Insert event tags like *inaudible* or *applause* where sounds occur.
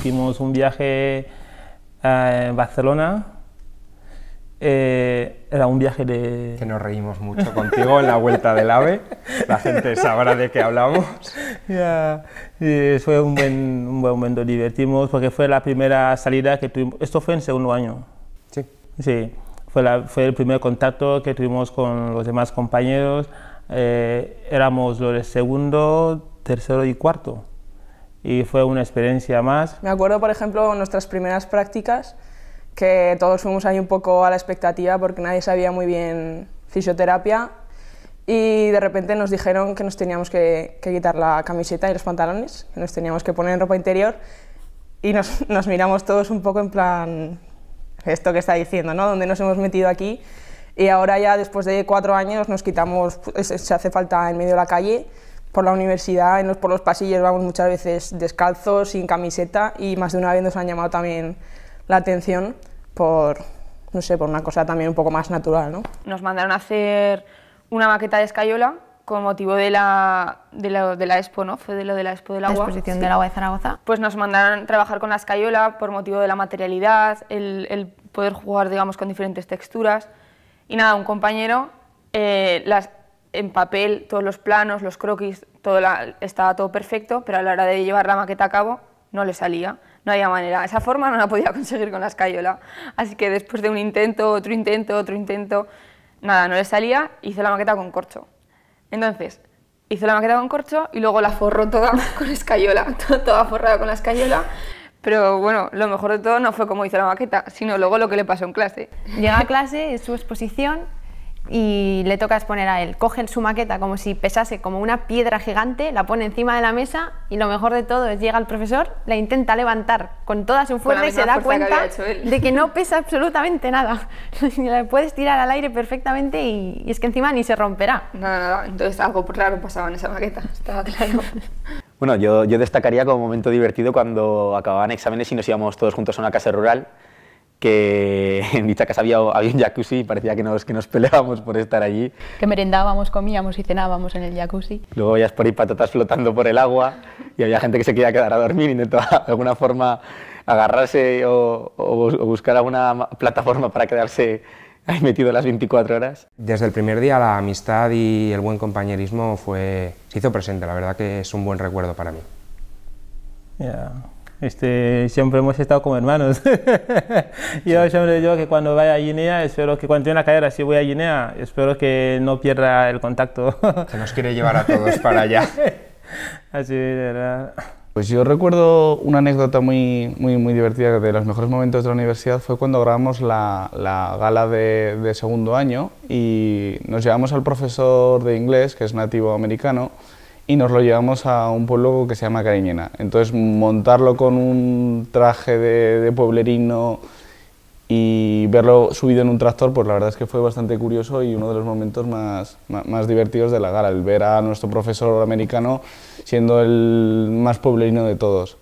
hicimos un viaje a Barcelona. Eh, era un viaje de... Que nos reímos mucho contigo en la vuelta del AVE. La gente sabrá de qué hablamos. Ya, y fue un buen, un buen momento, divertimos, porque fue la primera salida que tuvimos. Esto fue en segundo año. Sí. Sí, fue, la- fue el primer contacto que tuvimos con los demás compañeros. Eh, éramos los de segundo, tercero y cuarto. Y fue una experiencia más. Me acuerdo, por ejemplo, nuestras primeras prácticas, que todos fuimos ahí un poco a la expectativa porque nadie sabía muy bien fisioterapia y de repente nos dijeron que nos teníamos que, quitar la camiseta y los pantalones, que nos teníamos que poner ropa interior y nos, *laughs* nos miramos todos un poco en plan, esto que está diciendo, ¿no? ¿Dónde nos hemos metido aquí? Y ahora ya después de cuatro años nos quitamos, pues, se hace falta en medio de la calle, por la universidad, en los, por los pasillos vamos muchas veces descalzos, sin camiseta y más de una vez nos han llamado también la atención por, no sé, por una cosa también un poco más natural, ¿no? Nos mandaron a hacer una maqueta de escayola con motivo de la, de la, de la Expo, ¿no? Fue de lo de la Expo del La agua. exposición Sí. del agua de Zaragoza. Pues nos mandaron trabajar con la escayola por motivo de la materialidad, el, el poder jugar, digamos, con diferentes texturas. Y nada, un compañero, eh, las, en papel, todos los planos, los croquis, todo estaba todo perfecto, pero a la hora de llevar la maqueta a cabo no le salía, no había manera. Esa forma no la podía *laughs* conseguir con la escayola. Así que después de un intento, otro intento, otro intento, nada, no le salía, hizo la maqueta con corcho. Entonces, hizo la maqueta con corcho y luego la forró toda *laughs* con escayola, *laughs* to- toda forrada con la escayola. Pero bueno, lo mejor de todo no fue como hizo la maqueta, sino luego lo que le pasó en clase. Llega a clase, es su exposición y le toca exponer a él. Coge su maqueta como si pesase como una piedra gigante, la pone encima de la mesa y lo mejor de todo es llega el profesor, la intenta levantar con toda su fuerza y se da que cuenta él. de que no pesa absolutamente nada. *laughs* la puedes tirar al aire perfectamente y, y es que encima ni se romperá. Nada, nada, entonces algo raro pasaba en esa maqueta, estaba claro. *laughs* Bueno, yo, yo destacaría como momento divertido cuando acababan exámenes y nos íbamos todos juntos a una casa rural, que *laughs* en dicha casa había, había un jacuzzi y parecía que nos, que nos peleábamos por estar allí. que merendábamos, comíamos y cenábamos en el jacuzzi. Luego veías por ahí patatas flotando por el agua y había gente que se quería quedar a dormir, intentaba *laughs* de alguna forma agarrarse o, o o buscar alguna ma- plataforma para quedarse ahí metido las 24 horas. Desde el primer día la amistad y el buen compañerismo fue, se hizo presente, la verdad que es un buen recuerdo para mí. Ya, Este, siempre hemos estado como hermanos. *laughs* yo siempre digo que cuando vaya a Guinea, espero que cuando tenga la carrera, si voy a Guinea, espero que no pierda el contacto. *laughs* Se nos quiere llevar a todos para allá. *laughs* Así, de verdad. Pues yo recuerdo una anécdota muy, muy, muy divertida de los mejores momentos de la universidad fue cuando grabamos la, la gala de, de segundo año y nos llevamos al profesor de inglés, que es nativo americano, y nos lo llevamos a un pueblo que se llama Cariñena. Entonces montarlo con un traje de, de pueblerino y verlo subido en un tractor, pues la verdad es que fue bastante curioso y uno de los momentos más, más, más divertidos de la gala, el ver a nuestro profesor americano siendo el más pueblerino de todos.